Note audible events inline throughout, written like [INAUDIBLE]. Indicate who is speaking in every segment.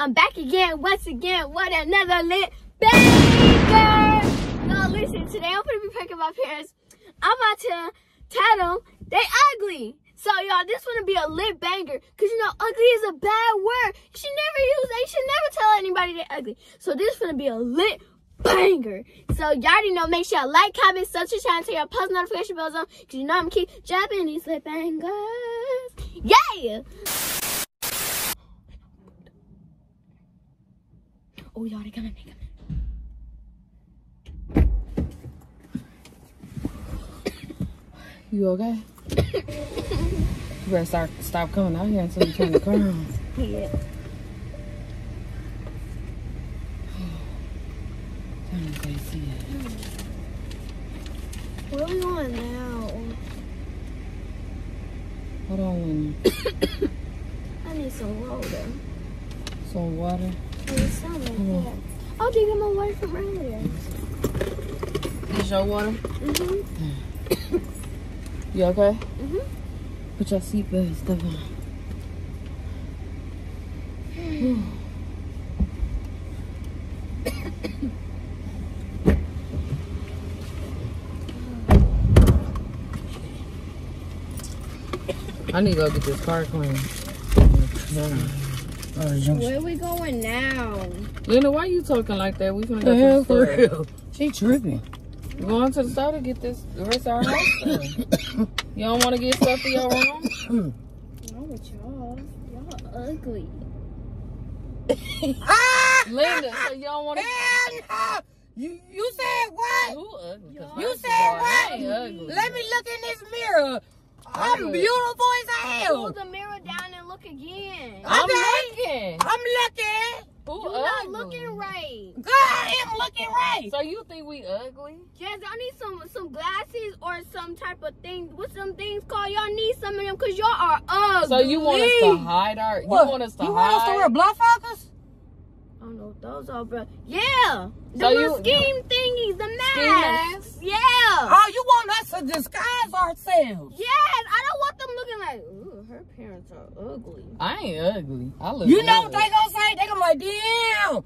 Speaker 1: I'm back again, once again, with another lit banger. No, listen, today I'm gonna be pranking my parents. I'm about to tell them they ugly. So y'all, this gonna be a lit banger, cause you know ugly is a bad word. You should never use it. You should never tell anybody they're ugly. So this gonna be a lit banger. So y'all already know, make sure you like, comment, subscribe, and turn your post notification bells on, cause you know I'm keep dropping these lit bangers. Yeah. Oh, coming, they coming.
Speaker 2: You okay? [COUGHS] you better start stop coming out here until you turn the car on.
Speaker 1: Yeah.
Speaker 2: Turn the AC on.
Speaker 1: Where we going now?
Speaker 2: Hold on. [COUGHS]
Speaker 1: I need some water.
Speaker 2: Some water.
Speaker 1: I need something
Speaker 2: Come on.
Speaker 1: like that. Oh, you get water from earlier?
Speaker 2: Is your water?
Speaker 1: Mm-hmm.
Speaker 2: You okay?
Speaker 1: Mm-hmm.
Speaker 2: Put your seatbelt stuff on. I need to go get this car clean.
Speaker 1: Where are we going now?
Speaker 2: Lena, why you talking like that? We finna
Speaker 3: The
Speaker 2: go to
Speaker 3: for
Speaker 2: the store.
Speaker 3: real? She tripping.
Speaker 2: We going to the store to get this the rest of our house stuff. [COUGHS] You don't want to get stuff for your room? [COUGHS]
Speaker 1: No, with y'all. Y'all ugly. [COUGHS]
Speaker 3: Ah!
Speaker 2: Linda, so you don't want to...
Speaker 3: Hell no! You you said what?
Speaker 2: Who ugly? 'Cause
Speaker 3: You said what?
Speaker 2: ugly.
Speaker 3: Let me look in this mirror. I'm beautiful as
Speaker 1: Pull
Speaker 3: hell.
Speaker 1: the mirror down and look again.
Speaker 2: I'm
Speaker 3: Okay.
Speaker 2: looking.
Speaker 3: I'm looking.
Speaker 2: Who
Speaker 1: You're not looking right.
Speaker 3: God, I am looking right.
Speaker 2: So you think we ugly?
Speaker 1: Yes, I need some some glasses or some type of thing. What some things called? Y'all need some of them because y'all are ugly.
Speaker 2: So you want us to hide our? You want us to
Speaker 3: you
Speaker 2: hide?
Speaker 3: want us to wear blindfolders?
Speaker 1: I don't know what those are, bro. Yeah. The
Speaker 2: So
Speaker 1: little
Speaker 2: you-
Speaker 1: scheme thingies, the masks.
Speaker 2: Ski?
Speaker 1: Yeah.
Speaker 3: Oh, you want us to disguise ourselves?
Speaker 1: Yes, I don't want them looking like, ooh, her parents are ugly.
Speaker 2: I ain't ugly. I look.
Speaker 3: You know what they gonna say? They gonna be like, damn.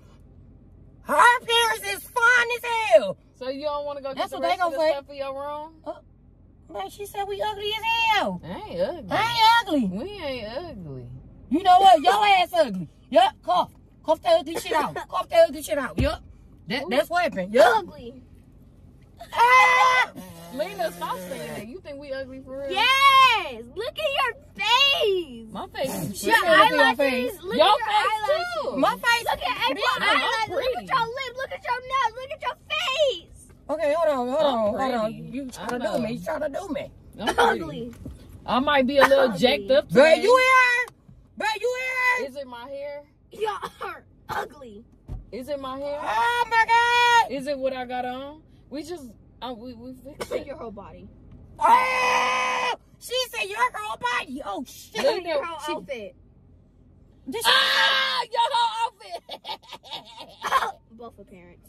Speaker 3: Her parents is fine as hell.
Speaker 2: So you don't want to go get
Speaker 3: That's
Speaker 2: the
Speaker 3: what they
Speaker 2: rest of
Speaker 3: gonna
Speaker 2: the
Speaker 3: say.
Speaker 2: stuff for your room?
Speaker 3: Uh, man, she said we ugly as hell.
Speaker 2: I ain't ugly.
Speaker 3: I ain't ugly.
Speaker 2: We ain't ugly.
Speaker 3: You know what? Your ass ugly. Yup, cough. Cough that ugly shit out. Cough that ugly shit out. Yup. That, that's what happened. Yup.
Speaker 1: Ugly.
Speaker 3: Ah!
Speaker 2: Lena, stop saying that. You think we ugly for real?
Speaker 1: Yes. Look at your face.
Speaker 2: My face is pretty.
Speaker 3: your
Speaker 1: eyelashes.
Speaker 3: face.
Speaker 1: Look
Speaker 2: Your
Speaker 1: at your
Speaker 2: face
Speaker 1: eyelashes.
Speaker 2: too.
Speaker 3: My face.
Speaker 1: Look at April eyelashes. Look
Speaker 2: pretty.
Speaker 1: at your lip. Look at your nose. Look at your face.
Speaker 3: Okay, hold on, hold
Speaker 2: I'm
Speaker 3: on, hold on. You trying to do me? You trying to do me?
Speaker 2: I'm pretty.
Speaker 1: Ugly.
Speaker 2: I might be a little
Speaker 1: Ugly.
Speaker 2: jacked up today.
Speaker 3: you hear? Babe, you hear?
Speaker 2: Is it my hair?
Speaker 1: Y'all are ugly.
Speaker 2: Is it my hair?
Speaker 3: Oh my God!
Speaker 2: Is it what I got on? We just, uh, we, we fixed it.
Speaker 1: your whole body.
Speaker 3: Oh! She said your whole body. Oh shit!
Speaker 2: Look at
Speaker 1: Your whole
Speaker 2: she-
Speaker 1: outfit.
Speaker 3: This
Speaker 2: Ah, your whole outfit.
Speaker 1: Both of parents.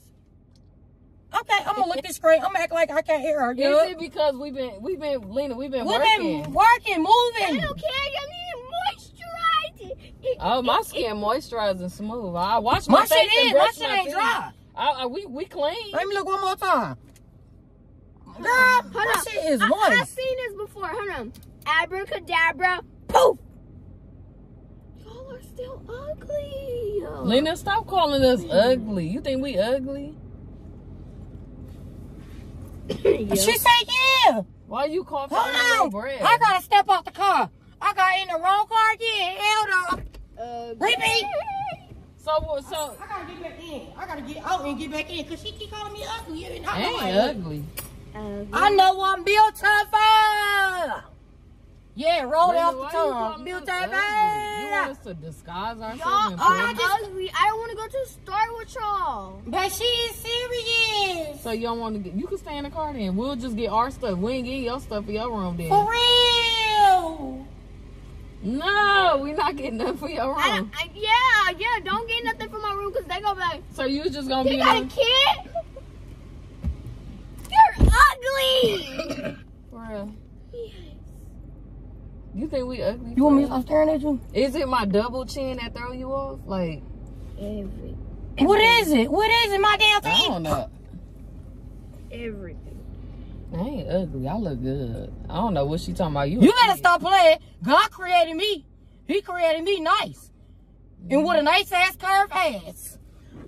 Speaker 3: Okay, I'm gonna look this straight. I'm gonna act like I can't hear her.
Speaker 2: Is it because we've been, we've been, Lena, we've been
Speaker 3: We've
Speaker 2: working.
Speaker 3: been working,
Speaker 1: I
Speaker 3: moving.
Speaker 1: don't care. You need moisturizer. It-
Speaker 2: Oh, my skin moisturized and smooth. I wash my,
Speaker 3: My
Speaker 2: face
Speaker 3: shit
Speaker 2: and
Speaker 3: is. My
Speaker 2: brush
Speaker 3: shit
Speaker 2: my
Speaker 3: ain't
Speaker 2: teeth.
Speaker 3: dry.
Speaker 2: I, I, we, we clean.
Speaker 3: Let me look one more time. Girl,
Speaker 1: Hold
Speaker 3: my
Speaker 1: on.
Speaker 3: shit is
Speaker 1: I, I've seen this before. Hold on. Abracadabra. Poof. Y'all are still ugly.
Speaker 2: Lena, stop calling us mm. ugly. You think we ugly?
Speaker 1: yeah. [COUGHS]
Speaker 3: She said yeah.
Speaker 2: Why you coughing on
Speaker 3: Hold on.
Speaker 2: breath?
Speaker 3: I gotta step off the car. I got in the wrong car again. Hell no.
Speaker 1: Uh,
Speaker 3: Repeat.
Speaker 2: So, what- so,
Speaker 3: I gotta get back in. I gotta get out and get back in because she keep calling me ugly. And
Speaker 2: I
Speaker 3: I, know
Speaker 2: ain't
Speaker 3: I, ain't.
Speaker 2: ugly.
Speaker 1: uh,
Speaker 3: I know I'm built tougher. Yeah, roll
Speaker 2: Lena,
Speaker 3: off
Speaker 2: why
Speaker 3: the
Speaker 2: you
Speaker 3: tongue.
Speaker 2: calling
Speaker 3: Built
Speaker 2: us ugly? You want us to disguise ourselves
Speaker 1: Y'all
Speaker 2: and
Speaker 1: are
Speaker 2: play?
Speaker 1: ugly. I don't want to go to the store with y'all.
Speaker 3: But she is serious.
Speaker 2: So you don't want to get? You can stay in the car then. We'll just get our stuff. We ain't getting your stuff for your room then.
Speaker 3: For real.
Speaker 2: No, we not getting nothing for your room.
Speaker 1: I, yeah, yeah. Don't get nothing for my room because they go back.
Speaker 2: So you just gonna
Speaker 1: you
Speaker 2: be
Speaker 1: got a kid? You're ugly. [LAUGHS]
Speaker 2: for real? Yes. You think we ugly?
Speaker 3: You want me to
Speaker 2: for
Speaker 3: stop staring at you?
Speaker 2: Is it my double chin that throw you off? Like,
Speaker 1: Every,
Speaker 3: What is it? What is it, my damn
Speaker 2: I
Speaker 3: thing?
Speaker 2: don't know.
Speaker 1: everything.
Speaker 2: I ain't ugly. I look good. I don't know what she talking about. You,
Speaker 3: You better
Speaker 2: kid.
Speaker 3: stop playing. God created me. He created me nice. And with a mm-hmm. nice ass curved ass.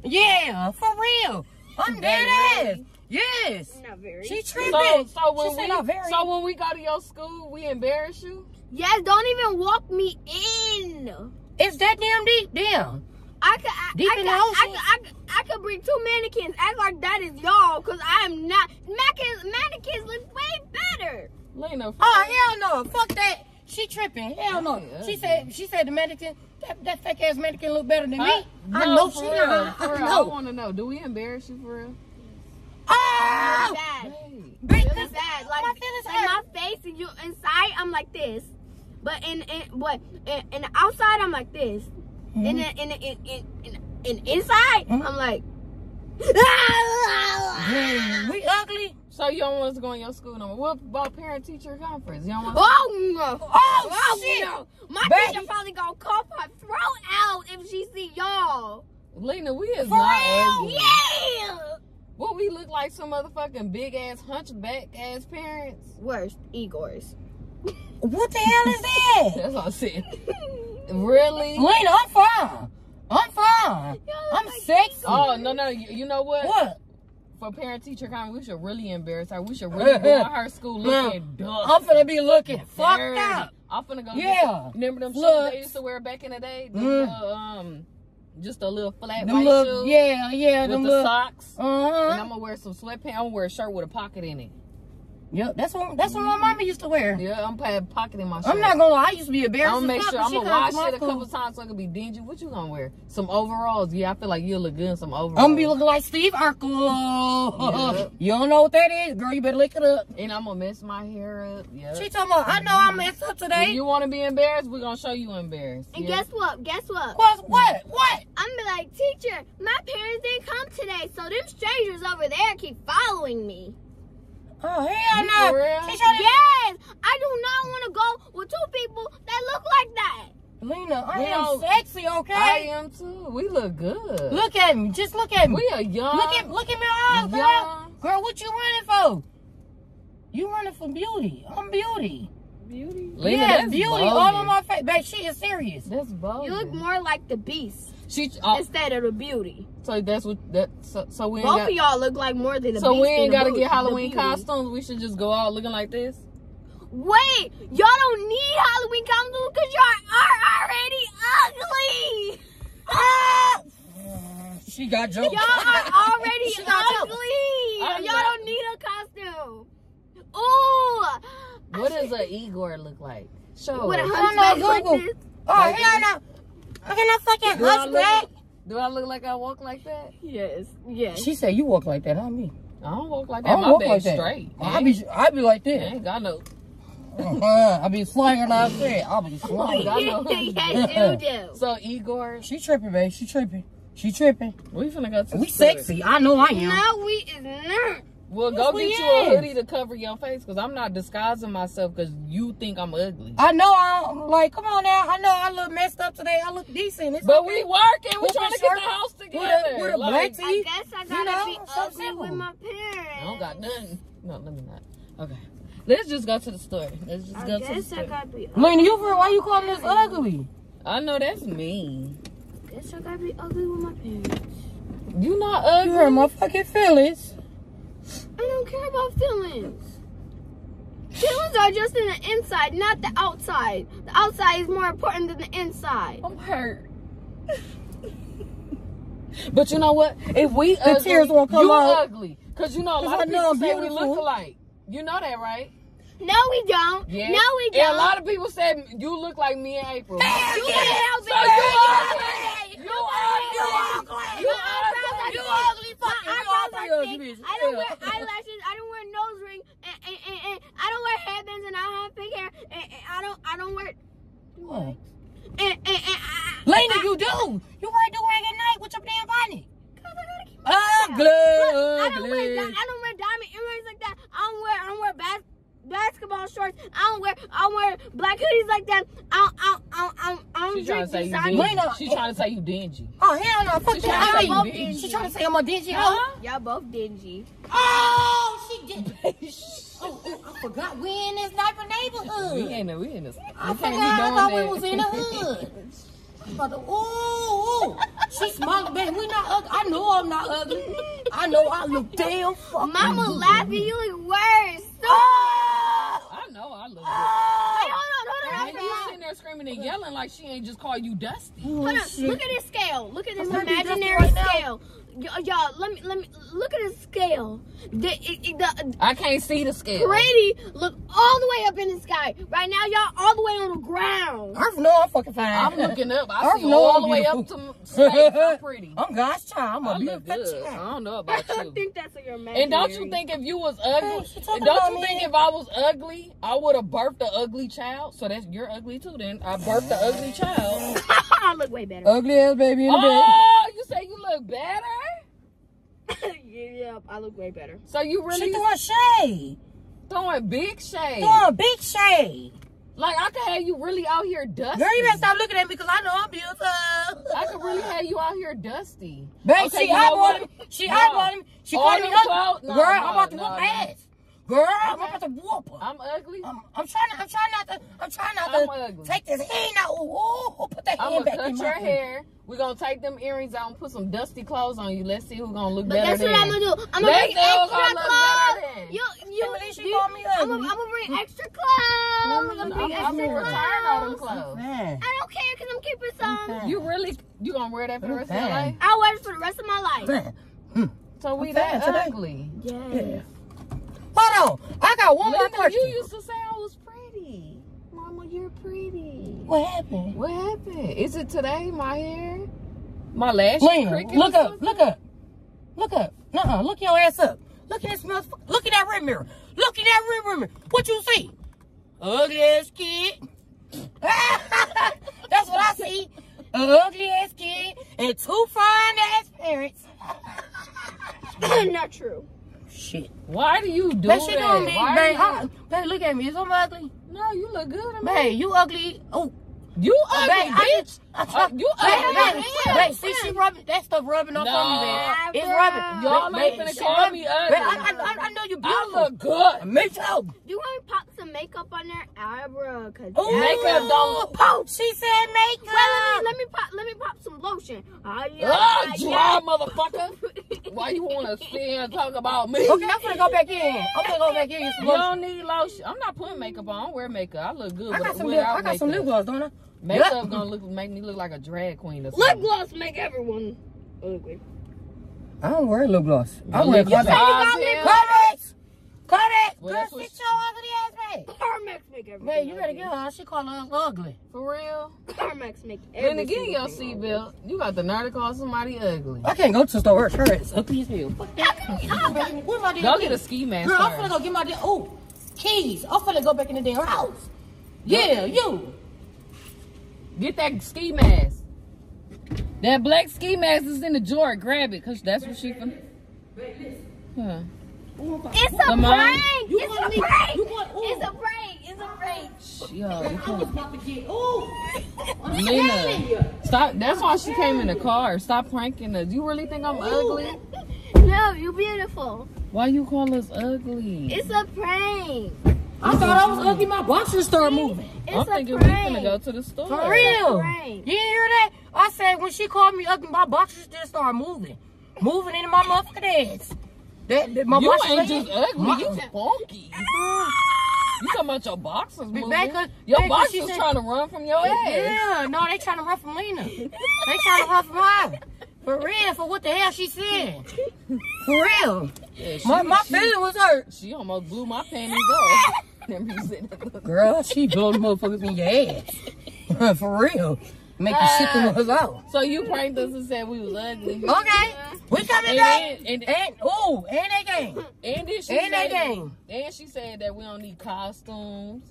Speaker 3: Yeah, for real. I'm dead ass. Yes.
Speaker 1: Not very.
Speaker 3: She tripping.
Speaker 2: So, so when
Speaker 3: said
Speaker 2: we
Speaker 3: not very.
Speaker 2: so when we go to your school, we embarrass you.
Speaker 1: yes, don't even walk me in.
Speaker 3: it's that damn deep. Damn.
Speaker 1: I could, I,
Speaker 3: Deep
Speaker 1: I,
Speaker 3: in
Speaker 1: could,
Speaker 3: the
Speaker 1: I,
Speaker 3: ocean?
Speaker 1: could, I, could, I could bring two mannequins, act like that is y'all, cause I am not. Mannequins, mannequins look way better.
Speaker 2: Lena,
Speaker 3: Oh
Speaker 2: real?
Speaker 3: hell no. Fuck that. She tripping. Hell no.
Speaker 2: Yeah.
Speaker 3: She said she said the mannequin that, that fake ass mannequin look better than
Speaker 2: Huh?
Speaker 3: me. I
Speaker 2: No,
Speaker 3: know
Speaker 2: for
Speaker 3: she
Speaker 2: real,
Speaker 3: not.
Speaker 2: for [LAUGHS]
Speaker 3: I
Speaker 2: real. I want to know. Do we embarrass you for real?
Speaker 3: Oh!
Speaker 1: Bad.
Speaker 2: Hey.
Speaker 1: Really
Speaker 3: this-
Speaker 1: bad. Like,
Speaker 3: my feelings
Speaker 1: like
Speaker 3: hurt.
Speaker 1: my face and you inside, I'm like this. But in, in but in, in the outside, I'm like this.
Speaker 3: Mm-hmm.
Speaker 1: And then in, in, in, in, in inside,
Speaker 3: Mhm.
Speaker 1: I'm like.
Speaker 3: Damn, we ugly.
Speaker 2: So you don't want us to go in your school no more? What about parent teacher conference? You don't want?
Speaker 1: Oh no!
Speaker 3: Oh,
Speaker 1: Oh
Speaker 3: shit.
Speaker 1: no! My
Speaker 3: Baby.
Speaker 1: teacher probably gonna cough her throat out if she see y'all.
Speaker 2: Lena, we is
Speaker 3: For
Speaker 2: not
Speaker 3: real?
Speaker 2: ugly.
Speaker 1: Yeah.
Speaker 2: What we look like some motherfucking big ass hunchback ass parents?
Speaker 1: Worst Igor's.
Speaker 3: What the hell is that? [LAUGHS]
Speaker 2: That's what I said. [LAUGHS] really?
Speaker 3: Lena, I'm fine. I'm fine. I'm sexy.
Speaker 2: Oh no no! You, you know what?
Speaker 3: What?
Speaker 2: For parent teacher conference, we should really embarrass her. We should [LAUGHS] really go to her school looking dust.
Speaker 3: I'm finna be looking fucked up.
Speaker 2: I'm finna go.
Speaker 3: Yeah.
Speaker 2: Get, remember them shoes they used to wear back in the day? The,
Speaker 3: Mm.
Speaker 2: uh, um, just a little flat
Speaker 3: Them
Speaker 2: white
Speaker 3: little,
Speaker 2: shoe
Speaker 3: yeah, yeah,
Speaker 2: with
Speaker 3: them
Speaker 2: the
Speaker 3: little.
Speaker 2: socks.
Speaker 3: Uh huh.
Speaker 2: And I'm gonna wear some sweatpants. I'm gonna wear a shirt with a pocket in it.
Speaker 3: Yep, that's what that's what my mama used to wear.
Speaker 2: Yeah, I'm putting a pocket in my shirt.
Speaker 3: I'm not gonna lie, I used to be embarrassed.
Speaker 2: I'm gonna make sure I'm gonna wash it a
Speaker 3: school.
Speaker 2: couple times so I can be dingy. What you gonna wear? Some overalls. Yeah, I feel like you'll look good in some overalls.
Speaker 3: I'm gonna be looking like Steve Urkel.
Speaker 2: Yeah. [LAUGHS]
Speaker 3: You don't know what that is, girl. You better look it up.
Speaker 2: and I'm gonna mess my hair up. Yeah.
Speaker 3: She talking about, I know I messed up
Speaker 2: If
Speaker 3: today.
Speaker 2: you want to be embarrassed, we're gonna show you embarrassed.
Speaker 1: And
Speaker 2: yeah?
Speaker 1: guess what? Guess what?
Speaker 3: What? What? What?
Speaker 1: I'm gonna be like, teacher, my parents didn't come today, so them strangers over there keep following me.
Speaker 3: Oh hell
Speaker 2: You
Speaker 3: no!
Speaker 2: for real?
Speaker 3: She trying
Speaker 1: Yes, I do not want to go with two people that look like that.
Speaker 3: Lena, I
Speaker 2: We
Speaker 3: am
Speaker 2: don't-
Speaker 3: sexy,
Speaker 2: I
Speaker 3: okay?
Speaker 2: am too. We look good.
Speaker 3: Look at me. Just look at me.
Speaker 2: we are young.
Speaker 3: look at look at me eyes, girl.
Speaker 2: young.
Speaker 3: Girl, what you running for? You running for beauty. I'm beauty.
Speaker 2: Beauty.
Speaker 3: yeah, beauty
Speaker 2: bogus.
Speaker 3: all on my face. Babe, she is serious.
Speaker 2: That's bogus.
Speaker 1: You look more like the beast
Speaker 2: She. Oh,
Speaker 1: instead of the beauty.
Speaker 2: so that's what that. So, so we
Speaker 1: Both
Speaker 2: got.
Speaker 1: of y'all look like more than the
Speaker 2: So
Speaker 1: beast.
Speaker 2: we ain't
Speaker 1: got
Speaker 2: gotta
Speaker 1: to
Speaker 2: get Halloween costumes. We should just go out looking like this.
Speaker 1: Wait, y'all don't need Halloween costumes because y'all are already ugly.
Speaker 3: Ah! [LAUGHS] She got jokes.
Speaker 1: Y'all are already [LAUGHS]
Speaker 3: She got jokes.
Speaker 1: ugly. Y'all don't need a costume. Ooh.
Speaker 2: What does a Igor look like? Show
Speaker 1: With a
Speaker 2: us.
Speaker 3: I don't
Speaker 1: hunchback like
Speaker 3: Google.
Speaker 1: this.
Speaker 3: Oh,
Speaker 2: Like
Speaker 3: hell no. I cannot fucking
Speaker 2: Do I,
Speaker 3: hunchback.
Speaker 2: do I look like I walk like that?
Speaker 1: Yes, yes.
Speaker 3: She said you walk like that, not me.
Speaker 2: I don't walk like
Speaker 3: I
Speaker 2: that.
Speaker 3: don't
Speaker 2: My
Speaker 3: walk like that.
Speaker 2: straight.
Speaker 3: I be I be like
Speaker 2: I
Speaker 3: this.
Speaker 2: ain't got no.
Speaker 3: Uh-huh. I be slanging out there. I be
Speaker 2: I
Speaker 3: slanging.
Speaker 2: got no. [LAUGHS]
Speaker 1: yes, [LAUGHS] you do.
Speaker 2: So Igor,
Speaker 3: She tripping, babe. She tripping. She tripping.
Speaker 2: we finna go to.
Speaker 3: We sexy. I know I am.
Speaker 1: No, we is not.
Speaker 2: Well,
Speaker 3: Yes,
Speaker 2: go
Speaker 3: we
Speaker 2: get you a hoodie to cover your face, cause I'm not disguising myself, cause you think I'm ugly.
Speaker 3: I know I'm like, come on now. I know I look messed up today. I look decent. It's
Speaker 2: But
Speaker 3: okay.
Speaker 2: we working. We
Speaker 3: With
Speaker 2: trying to get the house
Speaker 3: with a-
Speaker 2: together.
Speaker 3: with a black
Speaker 2: Like,
Speaker 3: tee.
Speaker 1: I guess I gotta
Speaker 3: know,
Speaker 1: be
Speaker 3: so
Speaker 1: ugly
Speaker 3: simple.
Speaker 1: with my parents.
Speaker 2: I don't got nothing. No, let me not. Okay. Let's just go to the store. Let's just
Speaker 1: I
Speaker 2: go to the
Speaker 1: guess I
Speaker 2: store.
Speaker 1: gotta be ugly.
Speaker 3: Lena, you for why you calling us ugly?
Speaker 2: I know that's me.
Speaker 1: guess I gotta be ugly with my parents.
Speaker 2: You not ugly.
Speaker 3: You hurt my fucking feelings.
Speaker 1: I don't care about feelings. Feelings are just in the inside, not the outside. The outside is more important than the inside.
Speaker 2: I'm hurt. but you know what? If we
Speaker 3: The
Speaker 2: ugly,
Speaker 3: tears won't come
Speaker 2: you
Speaker 3: out.
Speaker 2: ugly. Cause you know a
Speaker 3: 'Cause
Speaker 2: lot
Speaker 3: I
Speaker 2: of people
Speaker 3: I'm
Speaker 2: say we look alike. You know that, right?
Speaker 1: No, we don't.
Speaker 2: Yeah.
Speaker 1: No, we don't.
Speaker 2: Yeah, a lot of people said you look like me and April.
Speaker 3: Hell
Speaker 1: You
Speaker 3: yeah.
Speaker 1: can't help
Speaker 2: So
Speaker 1: it.
Speaker 2: you
Speaker 1: You
Speaker 2: ugly. You ugly.
Speaker 3: ugly.
Speaker 2: You
Speaker 1: My eyebrows
Speaker 2: ugly.
Speaker 1: are
Speaker 3: You
Speaker 1: thick.
Speaker 3: ugly
Speaker 1: My
Speaker 3: fucking- you
Speaker 1: eyebrows
Speaker 3: ugly
Speaker 1: are
Speaker 3: ugly
Speaker 1: thick.
Speaker 3: bitch.
Speaker 1: I don't wear eyelashes. I don't wear nose ring. And, and, and, and I don't wear headbands, and I don't have big hair. And, and I don't. I don't wear.
Speaker 3: What?
Speaker 1: And, and, and I,
Speaker 3: Lena,
Speaker 1: I,
Speaker 3: you do. You wear do rag at night with your damn bonnet.
Speaker 1: Cause I gotta keep my.
Speaker 3: Ugly,
Speaker 1: Look, I don't wear. I don't wear diamond earrings like that. I don't wear. I don't wear bas- basketball shorts shorts. I don't wear I don't wear black hoodies like that. I don't I don't I don't, I don't, I don't
Speaker 2: trying
Speaker 1: drink
Speaker 2: to say you
Speaker 1: designer.
Speaker 2: dingy.
Speaker 3: Lena-
Speaker 2: She trying to say you dingy.
Speaker 3: Oh hell no! Fuck
Speaker 2: She
Speaker 3: that.
Speaker 2: trying to say
Speaker 3: I
Speaker 2: you
Speaker 3: ain't-
Speaker 2: dingy.
Speaker 3: She trying to say I'm a dingy hoe.
Speaker 2: Huh?
Speaker 1: Y'all both dingy.
Speaker 3: Oh, she did. [LAUGHS] oh, oh, I forgot we in this sniper
Speaker 2: We
Speaker 3: neighborhood.
Speaker 2: ain't we in this.
Speaker 3: I forgot. I
Speaker 2: doing
Speaker 3: thought we was in the [LAUGHS] hood. But, ooh, ooh, she smiling, baby. We not ugly. I know I'm not ugly. I know I look damn fucking
Speaker 1: Mama laughing, you look worse.
Speaker 3: Oh!
Speaker 2: I know I look good.
Speaker 1: Hey, hold on, hold on,
Speaker 2: And
Speaker 1: hold
Speaker 2: you
Speaker 1: on.
Speaker 2: sitting there screaming and yelling like she ain't just called you dusty.
Speaker 1: Hold on.
Speaker 3: Oh, shit.
Speaker 1: Look at this scale. Look at this
Speaker 3: I'm gonna be dusty
Speaker 1: imaginary
Speaker 3: right
Speaker 1: scale. Y'all, let me let me look at this scale. The, it, it- the
Speaker 2: I can't see the scale.
Speaker 1: pretty look all the way up in the sky. Right now, y'all all the way on the ground.
Speaker 3: I know I'm fucking fine.
Speaker 2: I'm looking up. I
Speaker 3: I
Speaker 2: see
Speaker 3: know
Speaker 2: all
Speaker 3: I'm
Speaker 2: the way up to space. I'm [LAUGHS] pretty.
Speaker 3: Oh, I'm God's child. I'm
Speaker 2: I
Speaker 3: a
Speaker 2: look
Speaker 3: beautiful
Speaker 2: good. I don't know [LAUGHS] about
Speaker 1: I
Speaker 2: you.
Speaker 1: think that's what you're imagining.
Speaker 2: And don't you think if you was ugly,
Speaker 3: she talking
Speaker 2: don't you
Speaker 3: me.
Speaker 2: think if I was ugly, I would have birthed an ugly child? So that's you're ugly too. Then I birthed the ugly child. [LAUGHS]
Speaker 1: I look way better.
Speaker 3: Ugly ass baby in the bed.
Speaker 2: Oh, you say you look better? [LAUGHS]
Speaker 1: yeah, yeah, I look way better.
Speaker 2: So you really
Speaker 3: She
Speaker 2: really
Speaker 3: throwing shade.
Speaker 2: throwing big shade?
Speaker 3: Throwing big shade.
Speaker 2: Like I could have you really out here dusty.
Speaker 3: Girl, you better stop looking at me because I know I'm beautiful.
Speaker 2: I could really have you out here dusty.
Speaker 3: Babe,
Speaker 2: Okay,
Speaker 3: she
Speaker 2: you
Speaker 3: eyeballing me. She
Speaker 2: No.
Speaker 3: eyeballing me. She calling me
Speaker 2: them
Speaker 3: ugly.
Speaker 2: no,
Speaker 3: Girl,
Speaker 2: no,
Speaker 3: I'm about to
Speaker 2: no,
Speaker 3: whoop
Speaker 2: no.
Speaker 3: ass. Girl, I'm about to whoop her.
Speaker 2: I'm ugly.
Speaker 3: I'm, I'm trying I'm trying not to, I'm trying not
Speaker 2: I'm
Speaker 3: to
Speaker 2: ugly.
Speaker 3: take this hand out. Ooh, ooh, put that
Speaker 2: I'm
Speaker 3: hand back in
Speaker 2: cut
Speaker 3: my
Speaker 2: your
Speaker 3: hand.
Speaker 2: hair. We're gonna take them earrings out and put some dusty clothes on you. Let's see who's gonna look
Speaker 1: But
Speaker 2: better
Speaker 1: guess what. I'm gonna do? I'm gonna
Speaker 2: Let's
Speaker 1: bring extra
Speaker 2: gonna
Speaker 1: clothes. You, you,
Speaker 3: Emily, she
Speaker 1: you-
Speaker 3: called me
Speaker 1: I'm
Speaker 3: ugly.
Speaker 1: gonna, I'm gonna bring [LAUGHS] extra clothes. I'm gonna
Speaker 2: I'm,
Speaker 1: bring
Speaker 2: I'm
Speaker 1: extra
Speaker 2: gonna return all them clothes.
Speaker 3: Man.
Speaker 1: I don't care because I'm keeping some.
Speaker 3: Okay.
Speaker 2: You really, you gonna wear that for the rest of your life?
Speaker 1: I'll wear it for the rest of my life.
Speaker 2: So we
Speaker 3: I'm
Speaker 2: that
Speaker 3: fine today.
Speaker 2: ugly.
Speaker 3: Yeah. Hold on. I got one more question.
Speaker 2: you used to say I was pretty. Mama, you're pretty.
Speaker 3: What happened?
Speaker 2: What happened? Is it today? My hair? My lashes? Crooked
Speaker 3: look up, look up, look up. Nuh-uh, look your ass up. Look at this motherfucker. Look at that rear mirror. Look at that rear mirror. What you see? Ugly ass kid. [LAUGHS] That's what I see. Ugly ass kid and two fine ass parents. [LAUGHS]
Speaker 1: Not true.
Speaker 3: Shit.
Speaker 2: Why do you do
Speaker 3: That shit
Speaker 2: that?
Speaker 3: on me,
Speaker 2: Why
Speaker 3: babe.
Speaker 2: you-
Speaker 3: I- Babe, look at me. Is I'm ugly?
Speaker 2: No, you look good. I mean,
Speaker 3: Babe, you ugly. Oh,
Speaker 2: you ugly,
Speaker 3: babe, I-
Speaker 2: bitch.
Speaker 3: I,
Speaker 2: Uh, you
Speaker 3: babe,
Speaker 2: ugly.
Speaker 3: babe,
Speaker 2: Yeah.
Speaker 3: babe, see, she rubbing, that stuff rubbing off
Speaker 2: No.
Speaker 3: on me, babe. It's rubbing.
Speaker 2: Y'all
Speaker 3: Babe,
Speaker 2: ain't
Speaker 3: babe,
Speaker 2: finna call
Speaker 3: rubbing-
Speaker 2: me
Speaker 3: Babe,
Speaker 2: ugly.
Speaker 3: I, I, I know you beautiful.
Speaker 2: I
Speaker 3: beautiful.
Speaker 2: look good.
Speaker 3: Me too.
Speaker 1: Do you want me to pop some makeup on your eyebrow? Cause
Speaker 3: Ooh.
Speaker 2: Makeup don't-
Speaker 3: Oh, she said makeup.
Speaker 1: Well, let me, let me pop. Let me pop some lotion. Oh, yeah,
Speaker 2: Ah,
Speaker 1: yeah,
Speaker 2: dry motherfucker. [LAUGHS] Why you wanna sit here and talk about me?
Speaker 3: Okay, I'm gonna go back in. I'm gonna go back in.
Speaker 2: You don't need lotion. I'm not putting makeup on. I don't wear makeup. I look good
Speaker 3: I got
Speaker 2: with,
Speaker 3: some lip.
Speaker 2: without
Speaker 3: I got some lip gloss, don't I?
Speaker 2: Makeup gonna look make me look like a drag queen or something.
Speaker 1: Lip
Speaker 2: something.
Speaker 1: gloss make everyone ugly.
Speaker 3: I don't wear lip gloss. I
Speaker 2: Your
Speaker 3: wear
Speaker 2: lip
Speaker 3: Carmex.
Speaker 2: dry
Speaker 1: got
Speaker 2: as
Speaker 1: lip
Speaker 2: hell.
Speaker 3: Carmex. Carmex.
Speaker 2: Well,
Speaker 3: Girl,
Speaker 2: that's what
Speaker 3: sit
Speaker 2: she-
Speaker 3: your ugly ass back.
Speaker 1: Carmex make everything.
Speaker 3: Man, you better get her. She call her ugly.
Speaker 2: For real?
Speaker 1: Carmex make
Speaker 2: Then
Speaker 1: everything.
Speaker 2: again, your
Speaker 1: ugly.
Speaker 2: seatbelt. You got the nerve to call somebody ugly.
Speaker 3: I can't go to the store. Her ass ugly as hell. Fuck that. Where my damn
Speaker 2: Go get a ski mask
Speaker 3: Girl, I'm finna go get my damn. Oh, keys. I'm finna go back in the damn house. Yeah, you.
Speaker 2: Get that ski mask. That black ski mask is in the drawer. Grab it, cause that's what she finna. Huh.
Speaker 1: It's a
Speaker 2: Come on.
Speaker 1: prank.
Speaker 3: You
Speaker 1: it's a prank.
Speaker 3: you gonna- ooh.
Speaker 1: it's a prank. It's a prank.
Speaker 2: Yo,
Speaker 3: I was about to get. Ooh. [LAUGHS] I'm
Speaker 2: Lena,
Speaker 3: you.
Speaker 2: stop. That's why she came in the car. Stop pranking us. You really think I'm ugly? [LAUGHS]
Speaker 1: No, you're beautiful.
Speaker 2: Why you call us ugly?
Speaker 1: It's a prank.
Speaker 3: I thought I was ugly. My boxers started moving.
Speaker 1: It's
Speaker 2: I'm
Speaker 1: a
Speaker 2: thinking we
Speaker 1: prank.
Speaker 2: finna go to the store.
Speaker 3: For real.
Speaker 1: Right.
Speaker 3: You didn't hear that? I said when she called me ugly, my boxers just started moving. Moving into my motherfucking ass. That, that my
Speaker 2: You
Speaker 3: boxers
Speaker 2: ain't just ugly.
Speaker 3: My-
Speaker 2: You funky. You talking about your boxers
Speaker 3: back
Speaker 2: Your
Speaker 3: up,
Speaker 2: boxers
Speaker 3: said-
Speaker 2: trying to run from your ass.
Speaker 3: Yeah, no, they trying to run from Lena. they trying to run from her. For real, for what the hell she said. For real.
Speaker 2: Yeah, she,
Speaker 3: My, my
Speaker 2: she,
Speaker 3: feeling was hurt.
Speaker 2: she almost blew my panties off. Them you sitting there.
Speaker 3: Girl, she blowed the motherfuckers in your ass. [LAUGHS] for real. Make the shit
Speaker 2: Ah.
Speaker 3: that was out.
Speaker 2: So you pranked us and said we was ugly.
Speaker 3: Okay. We coming
Speaker 2: And
Speaker 3: back.
Speaker 2: then, and,
Speaker 3: And, ooh, and that game.
Speaker 2: and then she
Speaker 3: And that
Speaker 2: said,
Speaker 3: game.
Speaker 2: and she said that we don't need costumes.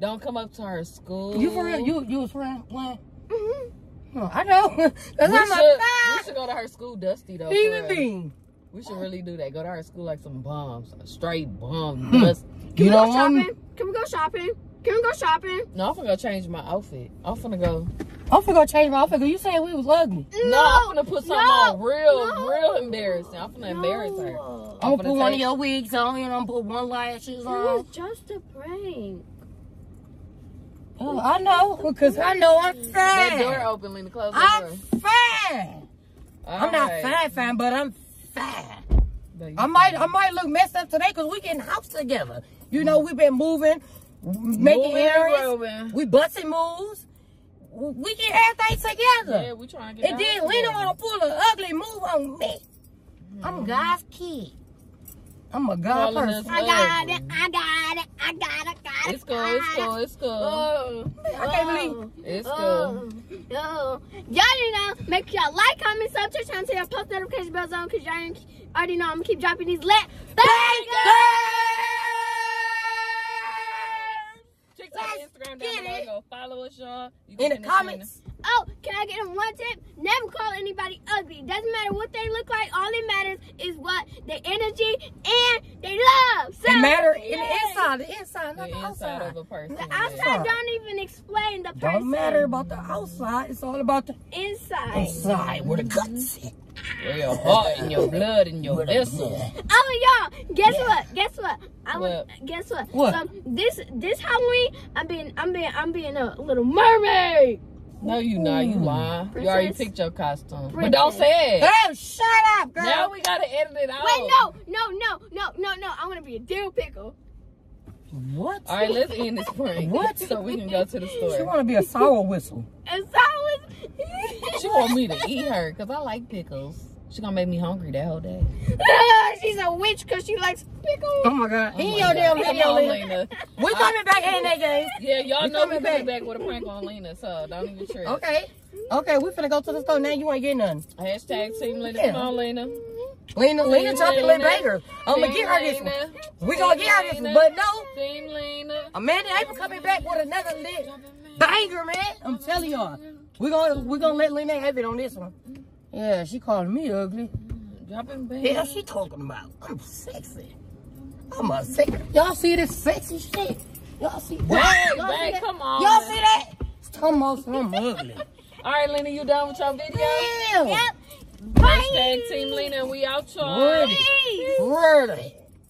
Speaker 2: Don't come up to her school.
Speaker 3: You for real? You you was for real? When?
Speaker 1: Mhm.
Speaker 3: Oh, I know. [LAUGHS]
Speaker 2: We
Speaker 3: That's
Speaker 2: should,
Speaker 3: how
Speaker 2: we should go to her school dusty though. for
Speaker 3: even
Speaker 2: real.
Speaker 3: be.
Speaker 2: We should really do that. Go to her school like some bums, straight bums,
Speaker 3: Hmm.
Speaker 2: dust.
Speaker 3: You
Speaker 1: go
Speaker 3: don't want
Speaker 1: shopping? Can we go shopping? Can we go shopping?
Speaker 2: No, I'm finna go change my outfit. I'm finna go.
Speaker 3: I'm finna go change my outfit. 'cause You said we was ugly.
Speaker 2: No, I'm finna put something
Speaker 1: no,
Speaker 2: on real,
Speaker 1: no.
Speaker 2: real embarrassing. I'm finna embarrass her.
Speaker 3: I'm
Speaker 2: I'm
Speaker 3: gonna put one of your wigs on. You know, I'm gonna put one lashes
Speaker 1: It
Speaker 3: on.
Speaker 1: was just a prank.
Speaker 3: Oh, I know, because I know I'm
Speaker 2: That door
Speaker 3: fine.
Speaker 2: open, Lena. Close that
Speaker 3: I'm
Speaker 2: door.
Speaker 3: fine. I'm not
Speaker 2: Alright.
Speaker 3: fine, fine, but I'm fine.
Speaker 2: But
Speaker 3: I might,
Speaker 2: fine.
Speaker 3: I might look messed up today because we getting house together. You know, we've been moving, making
Speaker 2: Moving
Speaker 3: errands, we busting moves. We get everything together.
Speaker 2: Yeah, we trying to get
Speaker 3: and then Lena
Speaker 2: together.
Speaker 3: wanna pull an ugly move on me. I'm God's kid. I'm a God
Speaker 2: Calling
Speaker 3: person.
Speaker 1: I got it. I got it. I got it. Got it.
Speaker 2: It's cool, it's cool, it's cool.
Speaker 1: Oh,
Speaker 3: I can't believe oh,
Speaker 2: It's oh, cool.
Speaker 1: Oh, oh. Y'all already know. Make sure y'all like, comment, subscribe, turn to your post notification bells on because y'all already know I'm gonna keep dropping these lit
Speaker 2: TikTok,
Speaker 3: Let's
Speaker 2: Instagram,
Speaker 3: get
Speaker 2: down below. Go follow us, y'all. You
Speaker 3: In the comments.
Speaker 1: Oh, can I get them one tip? Never call anybody ugly. Doesn't matter what they look like. All that matters is what their energy and they love. So,
Speaker 3: It matter in the
Speaker 1: yeah.
Speaker 3: inside, the inside, not
Speaker 2: The
Speaker 3: the
Speaker 2: inside
Speaker 3: outside.
Speaker 2: of a person.
Speaker 1: The
Speaker 2: yeah.
Speaker 1: outside don't even explain the person.
Speaker 3: Don't matter about the outside. It's all about the
Speaker 1: Inside.
Speaker 3: inside, where the guts sit.
Speaker 2: Where your heart and your blood and your
Speaker 3: Where the
Speaker 2: vessels.
Speaker 3: blood.
Speaker 1: Oh y'all, guess
Speaker 3: Yeah.
Speaker 1: what? Guess what? I
Speaker 2: What?
Speaker 1: want guess what?
Speaker 3: What?
Speaker 1: So this this Halloween, I'm being I'm being I'm being a little mermaid.
Speaker 2: No, you not. You mm. lying. You already picked your costume. But don't say it.
Speaker 3: Hey, shut up, girl.
Speaker 2: Now we gotta edit it out.
Speaker 1: Wait, no, no, no, no, no, no. I want to be a dill pickle.
Speaker 3: What?
Speaker 2: All right, let's end this prank. [LAUGHS]
Speaker 3: What?
Speaker 2: So we can go to the store.
Speaker 3: She
Speaker 2: store.
Speaker 3: want to be a sour whistle.
Speaker 1: And so I was.
Speaker 2: She want me to eat her because I like pickles. She gonna make me hungry that whole day. [LAUGHS]
Speaker 1: She's a witch because she likes pickles.
Speaker 3: Oh my God.
Speaker 2: Oh
Speaker 3: In
Speaker 2: my
Speaker 3: your damn video,
Speaker 2: on,
Speaker 3: Lena.
Speaker 2: Lena.
Speaker 3: We coming back in that game.
Speaker 2: Yeah, y'all
Speaker 3: We
Speaker 2: know we
Speaker 3: coming
Speaker 2: coming
Speaker 3: back.
Speaker 2: back with a prank on Lena, so don't even trip.
Speaker 3: Okay. Okay, we finna go to the store now. You ain't getting none.
Speaker 2: Hashtag Team Lena.
Speaker 3: Yeah.
Speaker 2: Come on, Lena.
Speaker 3: Lena, Lena
Speaker 2: Team
Speaker 3: jumping
Speaker 2: Lena.
Speaker 3: Lena Baker. I'm gonna get her this one. We gonna get her this one. But no,
Speaker 2: Team Lena.
Speaker 3: Amanda April coming back with another lit banger, man. I'm telling y'all. We gonna we gonna let Lena have it on this one. Yeah, she calling me ugly.
Speaker 2: Dropping back.
Speaker 3: Hell, she talking about I'm sexy. I'm a sexy. Y'all see this sexy shit? Y'all see?
Speaker 2: Dang,
Speaker 3: Y'all see that?
Speaker 2: come on.
Speaker 3: Y'all see that? It's talking about some ugly. [LAUGHS]
Speaker 2: All right, Lena, you done with your video?
Speaker 3: Yeah.
Speaker 1: Yep.
Speaker 2: Hashtag Team Lena, and we out, y'all.
Speaker 3: Ready. Ready.